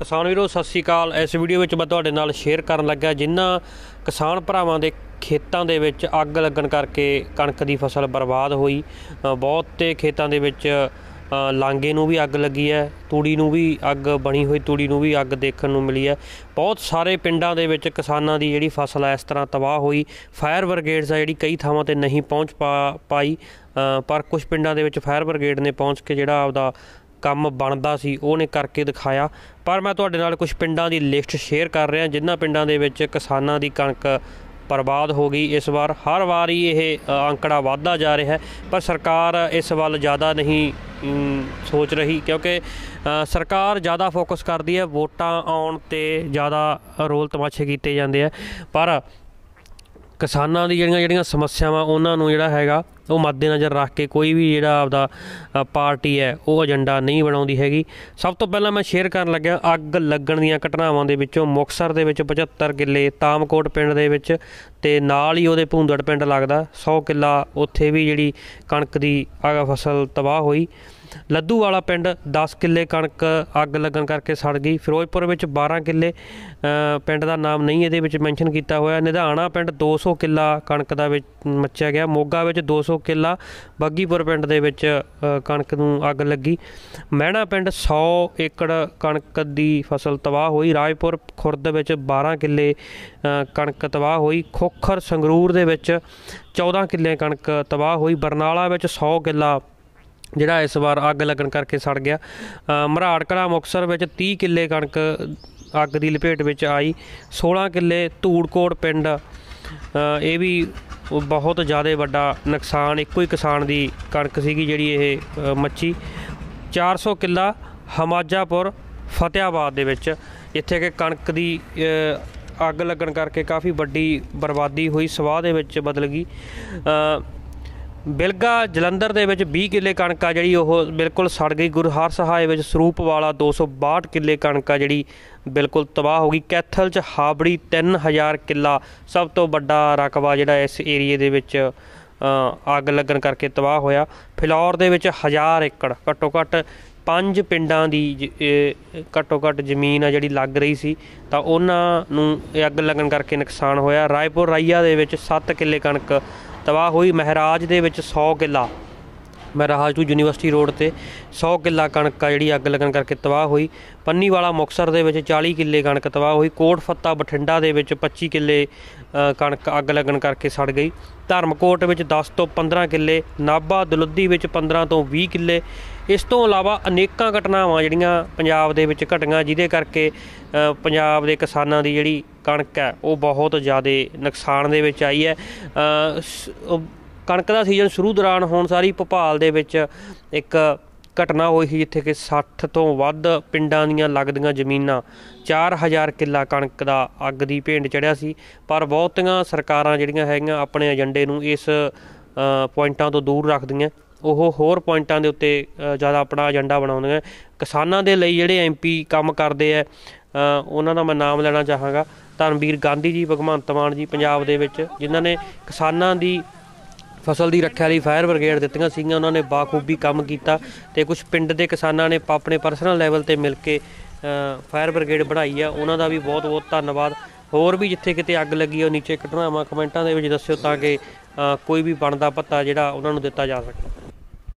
ਕਿਸਾਨ ਵੀਰੋ ਸਤਿ ਸ਼੍ਰੀ ਅਕਾਲ। ਇਸ ਵੀਡੀਓ ਵਿੱਚ ਮੈਂ ਤੁਹਾਡੇ ਨਾਲ ਸ਼ੇਅਰ ਕਰਨ ਲੱਗਾ ਜਿਨ੍ਹਾਂ ਕਿਸਾਨ ਭਰਾਵਾਂ ਦੇ ਖੇਤਾਂ ਦੇ ਵਿੱਚ ਅੱਗ ਲੱਗਣ ਕਰਕੇ ਕਣਕ ਦੀ ਫਸਲ ਬਰਬਾਦ ਹੋਈ ਅ, ਬਹੁਤ ਤੇ ਖੇਤਾਂ ਦੇ ਵਿੱਚ ਅ, ਲਾਂਗੇ ਨੂੰ ਵੀ ਅੱਗ ਲੱਗੀ ਹੈ ਤੂੜੀ ਨੂੰ ਵੀ ਅੱਗ ਬਣੀ ਹੋਈ ਤੂੜੀ ਨੂੰ ਵੀ ਅੱਗ ਦੇਖਣ ਨੂੰ ਮਿਲੀ ਹੈ। ਬਹੁਤ ਸਾਰੇ ਪਿੰਡਾਂ ਦੇ ਵਿੱਚ ਕਿਸਾਨਾਂ ਦੀ ਜਿਹੜੀ ਫਸਲ ਹੈ ਇਸ ਤਰ੍ਹਾਂ ਤਬਾਹ ਹੋਈ। ਫਾਇਰ ਬ੍ਰਿਗੇਡਸ ਆ ਜਿਹੜੀ ਕਈ ਥਾਵਾਂ ਤੇ ਨਹੀਂ ਪਹੁੰਚ ਪਾ ਪਾਈ ਪਰ ਕੁਝ ਪਿੰਡਾਂ ਦੇ ਵਿੱਚ ਫਾਇਰ ਬ੍ਰਿਗੇਡ ਨੇ ਪਹੁੰਚ ਕੇ ਜਿਹੜਾ ਆਪਦਾ ਕੰਮ ਬਣਦਾ ਸੀ, ਉਹਨੇ ਕਰਕੇ ਦਿਖਾਇਆ। ਪਰ ਮੈਂ ਤੁਹਾਡੇ ਨਾਲ ਕੁਝ ਪਿੰਡਾਂ ਦੀ ਲਿਸਟ ਸ਼ੇਅਰ ਕਰ ਰਿਹਾ। ਜਿਨ੍ਹਾਂ ਪਿੰਡਾਂ ਦੇ ਵਿੱਚ ਕਿਸਾਨਾਂ ਦੀ ਕਣਕ ਬਰਬਾਦ ਹੋ ਗਈ। ਇਸ ਵਾਰ ਹਰ ਵਾਰ ਹੀ ਇਹ ਅੰਕੜਾ ਵਧਦਾ ਜਾ ਰਿਹਾ ਹੈ। ਪਰ ਸਰਕਾਰ ਇਸ ਵੱਲ ਜ਼ਿਆਦਾ ਨਹੀਂ ਸੋਚ ਰਹੀ ਕਿਉਂਕਿ ਸਰਕਾਰ ਜ਼ਿਆਦਾ ਫੋਕਸ ਕਰਦੀ ਹੈ। ਵੋਟਾਂ ਆਉਣ ਤੇ ਜ਼ਿਆਦਾ ਰੋਲ ਤਮਾਸ਼ੇ ਕੀਤੇ ਜਾਂਦੇ ਆ। ਪਰ ਕਿਸਾਨਾਂ ਦੀ ਜਿਹੜੀਆਂ ਜਿਹੜੀਆਂ ਸਮੱਸਿਆਵਾਂ ਉਹਨਾਂ ਨੂੰ ਜਿਹੜਾ ਹੈਗਾ ਉਹ ਮੱਦੇਨਜ਼ਰ ਰੱਖ ਕੇ ਕੋਈ ਵੀ ਜਿਹੜਾ ਆਪਦਾ ਪਾਰਟੀ ਹੈ ਉਹ ਏਜੰਡਾ ਨਹੀਂ ਬਣਾਉਂਦੀ ਹੈਗੀ। ਸਭ ਤੋਂ ਪਹਿਲਾਂ ਮੈਂ ਸ਼ੇਅਰ ਕਰਨ ਲੱਗਿਆ ਅੱਗ ਲੱਗਣ ਦੀਆਂ ਘਟਨਾਵਾਂ ਦੇ ਵਿੱਚੋਂ ਮੁਕਸਰ ਦੇ ਵਿੱਚ 75 ਕਿੱਲੇ ਤਾਮਕੋਟ ਪਿੰਡ ਦੇ ਵਿੱਚ ਤੇ ਨਾਲ ਹੀ ਉਹਦੇ ਭੂੰਦੜ ਪਿੰਡ ਲੱਗਦਾ। 100 ਕਿੱਲਾ ਉੱਥੇ ਵੀ ਜਿਹੜੀ ਕਣਕ ਦੀ ਅ, ਫਸਲ ਤਬਾਹ ਹੋਈ। ਲੱਦੂ ਵਾਲਾ ਪਿੰਡ 10 ਕਿੱਲੇ ਕਣਕ ਅੱਗ ਲੱਗਣ ਕਰਕੇ ਸੜ ਗਈ। ਫਿਰੋਜ਼ਪੁਰ ਵਿੱਚ 12 ਕਿੱਲੇ ਪਿੰਡ ਦਾ ਨਾਮ ਨਹੀਂ ਇਹਦੇ ਵਿੱਚ ਮੈਂਸ਼ਨ ਕੀਤਾ ਹੋਇਆ। ਨਿਧਾਣਾ ਪਿੰਡ 200 ਕਿੱਲਾ ਕਣਕ ਦਾ ਵਿੱਚ ਮੱਚਿਆ ਗਿਆ। ਮੋਗਾ ਵਿੱਚ 200 ਕਿੱਲਾ, ਬੱਗੀਪੁਰ ਪਿੰਡ ਦੇ ਵਿੱਚ ਕਣਕ ਨੂੰ ਅੱਗ ਲੱਗੀ। ਮਹਿਣਾ ਪਿੰਡ 100 ਏਕੜ ਕਣਕ ਦੀ ਫਸਲ ਤਬਾਹ ਹੋਈ। ਰਾਜਪੁਰ ਖੁਰਦ ਵਿੱਚ 12 ਕਿੱਲੇ ਕਣਕ ਤਬਾਹ ਹੋਈ। ਖੋਖਰ ਸੰਗਰੂਰ ਦੇ ਵਿੱਚ 14 ਕਿੱਲੇ ਕਣਕ ਤਬਾਹ ਹੋਈ। ਬਰਨਾਲਾ ਵਿੱਚ 100 ਕਿੱਲਾ ਜਿਹੜਾ ਇਸ ਵਾਰ ਅੱਗ ਲੱਗਣ ਕਰਕੇ ਸੜ ਗਿਆ। ਮਰਾੜ ਕਲਾ ਮੁਕਤਸਰ ਵਿੱਚ 30 ਕਿੱਲੇ ਕਣਕ ਅੱਗ ਦੀ ਲਪੇਟ ਵਿੱਚ ਆਈ। 16 ਕਿੱਲੇ ਧੂੜਕੋਟ ਪਿੰਡ। ਇਹ ਵੀ ਬਹੁਤ ਜ਼ਿਆਦਾ ਵੱਡਾ ਨੁਕਸਾਨ, ਇੱਕੋ ਹੀ ਕਿਸਾਨ ਦੀ ਕਣਕ ਸੀਗੀ ਜਿਹੜੀ ਇਹ ਮੱਛੀ। ਮੱਚੀ 400 ਕਿੱਲਾ ਹਮਾਜਾਪੁਰ, ਫਤਿਆਬਾਦ ਦੇ ਵਿੱਚ, ਜਿੱਥੇ ਕਿ ਕਣਕ ਦੀ ਅੱਗ ਲੱਗਣ ਕਰਕੇ ਕਾਫੀ ਵੱਡੀ ਬਰਬਾਦੀ ਹੋਈ, ਸਵਾਹ ਦੇ ਵਿੱਚ ਬਦਲ ਗਈ। ਬਿਲਗਾ ਜਲੰਧਰ ਦੇ ਵਿੱਚ 20 ਕਿੱਲੇ ਕਣਕ ਆ ਜਿਹੜੀ ਉਹ ਬਿਲਕੁਲ ਸੜ ਗਈ। ਗੁਰਹਾਰ ਸਹਾਏ ਵਿੱਚ ਸਰੂਪ ਵਾਲਾ 262 ਕਿੱਲੇ ਕਣਕ ਆ ਜਿਹੜੀ ਬਿਲਕੁਲ ਤਬਾਹ ਹੋ ਗਈ। ਕੈਥਲ ਚ ਹਾਬੜੀ 3000 ਕਿੱਲਾ ਸਭ ਤੋਂ ਵੱਡਾ ਰਕਬਾ ਜਿਹੜਾ ਇਸ ਏਰੀਏ ਦੇ ਵਿੱਚ ਅੱਗ ਲੱਗਣ ਕਰਕੇ ਤਬਾਹ ਹੋਇਆ। ਫਿਲੌਰ ਦੇ ਵਿੱਚ 1000 ਏਕੜ, ਘੱਟੋ ਘੱਟ ਪੰਜ ਪਿੰਡਾਂ ਦੀ ਜ- ਘੱਟੋ ਘੱਟ ਜ਼ਮੀਨ ਆ ਜਿਹੜੀ ਲੱਗ ਰਹੀ ਸੀ, ਤਾਂ ਉਹਨਾਂ ਨੂੰ ਅੱਗ ਲੱਗਣ ਕਰਕੇ ਨੁਕਸਾਨ ਹੋਇਆ। ਰਾਏਪੁਰ ਰਾਈਆ ਦੇ ਵਿੱਚ 7 ਕਿੱਲੇ ਕਣਕ ਤਬਾਹ ਹੋਈ ਮਹਾਰਾਜ ਦੇ ਵਿੱਚ 100 ਕਿੱਲਾ। ਮਹਾਰਾਜ ਟੂ ਯੂਨੀਵਰਸਿਟੀ ਰੋਡ ਤੇ 100 ਕਿੱਲਾ ਕਣਕ ਆ ਜਿਹੜੀ ਅੱਗ ਲੱਗਣ ਕਰਕੇ ਤਬਾਹ ਹੋਈ। ਪੰਨੀਵਾਲਾ ਮੁਕਸਰ ਦੇ ਵਿੱਚ 40 ਕਿੱਲੇ ਕਣਕ ਤਬਾਹ ਹੋਈ। ਕੋਟ ਫੱਤਾ ਬਠਿੰਡਾ ਦੇ ਵਿੱਚ 25 ਕਿੱਲੇ ਕਣਕ ਅੱਗ ਲੱਗਣ ਕਰਕੇ ਸੜ ਗਈ। ਧਰਮਕੋਟ ਵਿੱਚ 10 ਤੋਂ 15 ਕਿੱਲੇ, ਨਾਭਾ ਦਲੁੱਦੀ ਵਿੱਚ 15 ਤੋਂ 20 ਕਿੱਲੇ ਇਸ ਤੋਂ ਇਲਾਵਾ ਅਨੇਕਾਂ ਘਟਨਾਵਾਂ ਜਿਹੜੀਆਂ ਪੰਜਾਬ ਦੇ ਵਿੱਚ ਘਟੀਆਂ ਜਿਹਦੇ ਕਰਕੇ ਪੰਜਾਬ ਦੇ ਕਿਸਾਨਾਂ ਦੀ ਜਿਹੜੀ ਕਣਕ ਹੈ ਉਹ ਬਹੁਤ ਜ਼ਿਆਦਾ ਨੁਕਸਾਨ ਦੇ ਵਿੱਚ ਆਈ ਹੈ। ਅ, ਕਣਕ ਦਾ ਸੀਜ਼ਨ ਸ਼ੁਰੂ ਦੌਰਾਨ ਹੁਣ ਸਾਰੀ ਭੋਪਾਲ ਦੇ ਵਿੱਚ ਇੱਕ ਘਟਨਾ ਹੋਈ ਸੀ ਜਿੱਥੇ ਕਿ 60 ਤੋਂ ਵੱਧ ਪਿੰਡਾਂ ਦੀਆਂ ਲੱਗਦੀਆਂ ਜ਼ਮੀਨਾਂ 4000 ਕਿੱਲਾ ਕਣਕ ਦਾ ਅੱਗ ਦੀ ਭੇਂਟ ਚੜਿਆ ਸੀ। ਪਰ ਬਹੁਤੀਆਂ ਸਰਕਾਰਾਂ ਜਿਹੜੀਆਂ ਹੈਗੀਆਂ ਆਪਣੇ ਏਜੰਡੇ ਨੂੰ ਇਸ ਪੁਆਇੰਟਾਂ ਤੋਂ ਦੂਰ ਰੱਖਦੀਆਂ। ਉਹ ਹੋਰ ਪੁਆਇੰਟਾਂ ਦੇ ਉੱਤੇ ਜ਼ਿਆਦਾ ਆਪਣਾ ਏਜੰਡਾ ਬਣਾਉਂਦੇ ਬਣਾਉਂਦੀਆਂ। ਕਿਸਾਨਾਂ ਦੇ ਲਈ ਜਿਹੜੇ ਐਮਪੀ ਕੰਮ ਕਰਦੇ ਆ ਉਹਨਾਂ ਦਾ ਮੈਂ ਨਾਮ ਲੈਣਾ ਚਾਹਾਂਗਾ। ਧਰਮਵੀਰ ਗਾਂਧੀ ਜੀ, ਭਗਵੰਤ ਮਾਨ ਜੀ, ਪੰਜਾਬ ਦੇ ਵਿੱਚ, ਜਿਨ੍ਹਾਂ ਨੇ ਕਿਸਾਨਾਂ ਦੀ ਫਸਲ ਦੀ ਰੱਖਿਆ ਲਈ ਫਾਇਰ ਬ੍ਰਿਗੇਡ ਦਿੱਤੀਆਂ ਸੀਗੀਆਂ, ਉਹਨਾਂ ਨੇ ਬਾਖੂਬੀ ਕੰਮ ਕੀਤਾ ਤੇ ਕੁਝ ਪਿੰਡ ਦੇ ਕਿਸਾਨਾਂ ਨੇ ਆਪਣੇ ਪਰਸਨਲ ਲੈਵਲ ਤੇ ਮਿਲ ਕੇ ਫਾਇਰ ਬ੍ਰਿਗੇਡ ਬਣਾਈ ਆ। ਉਹਨਾਂ ਦਾ ਵੀ ਬਹੁਤ ਬਹੁਤ ਧੰਨਵਾਦ। ਹੋਰ ਵੀ ਜਿੱਥੇ ਕਿਤੇ ਅੱਗ ਲੱਗੀ ਉਹ ਨੀਚੇ ਘਟਨਾਵਾਂ ਕਮੈਂਟਾਂ ਦੇ ਵਿੱਚ ਦੱਸਿਓ ਤਾਂ ਕਿ ਕੋਈ ਵੀ ਬਣਦਾ ਪੱਤਾ ਜਿਹੜਾ ਉਹਨਾਂ ਨੂੰ ਦਿੱਤਾ ਜਾ ਸਕੇ।